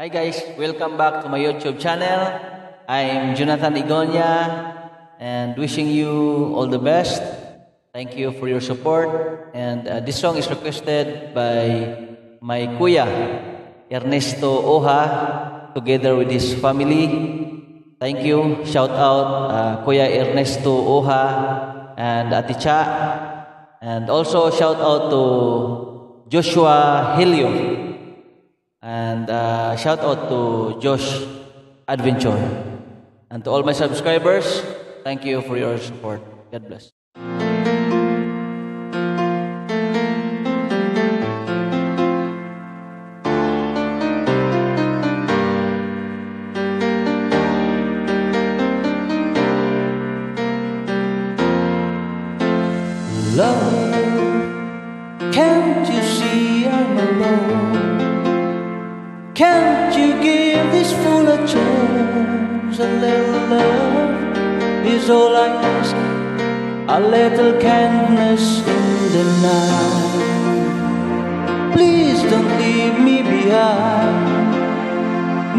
Hi guys, welcome back to my YouTube channel. I'm Jonathan Igonya and wishing you all the best. Thank you for your support. And uh, this song is requested by my kuya, Ernesto Oha, together with his family. Thank you. Shout out uh, Kuya Ernesto Oha and Aticha. And also shout out to Joshua Helio. And uh, shout out to Josh Adventure. And to all my subscribers, thank you for your support. God bless. Love, Can't you give this fool a chance? A little love is all I ask. A little kindness in the night. Please don't leave me behind.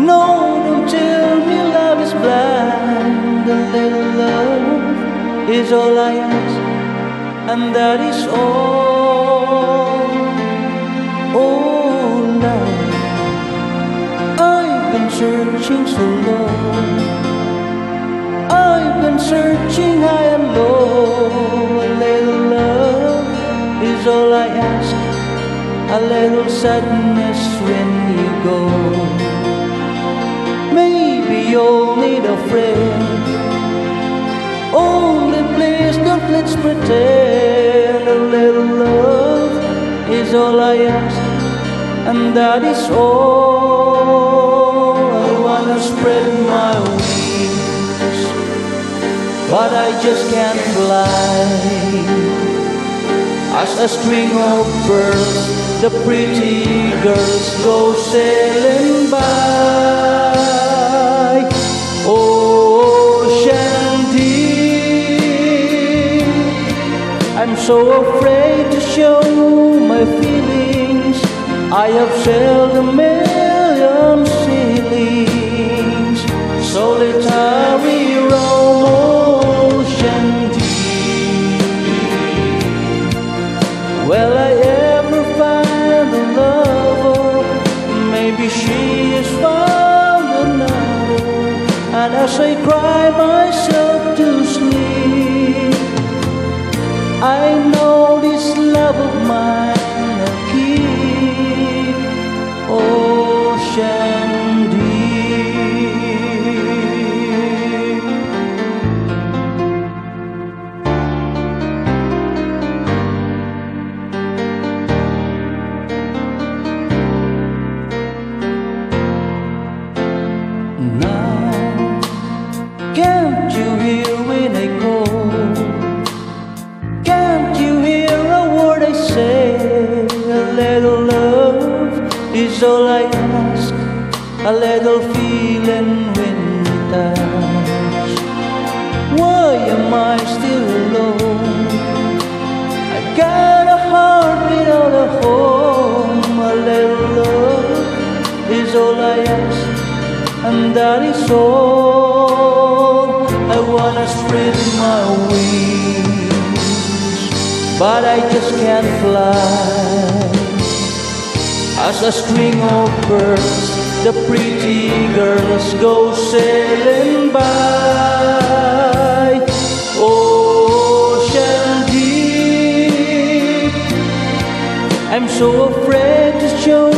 No, don't tell me love is blind. A little love is all I ask, and that is all. Searching so long. I've been searching high and low. A little love is all I ask. A little sadness when you go. Maybe you'll need a friend. Only please don't let's pretend. A little love is all I ask and that is all. I wanna spread my wings, but I just can't fly. As a string of birds the pretty girls go sailing by. Oh, Shanty, I'm so afraid to show my feelings. I have sailed a million Will I ever find a lover? Maybe she has found another. And as I cry all I ask. A little feeling when we touch. Why am I still alone? I got a heart without a home. A little love is all I ask, and that is all. I wanna spread my wings but I just can't fly. As a string of birds, the pretty girls go sailing by. Oh, Ocean deep, I'm so afraid to show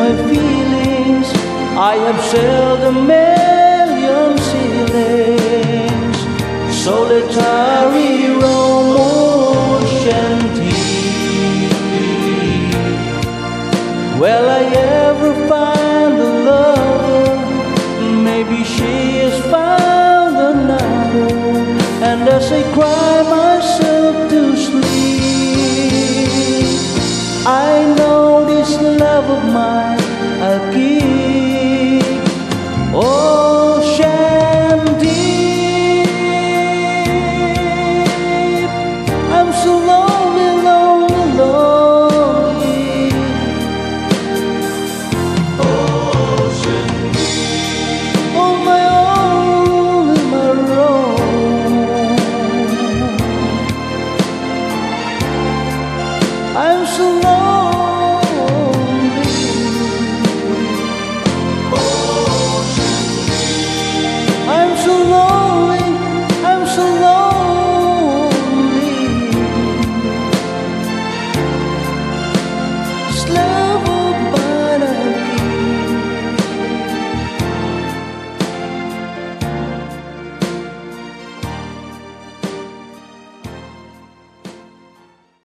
my feelings. I have sailed a million sailings, solitary Will I ever find a lover? Maybe she has found another. And as I cry I'm so lonely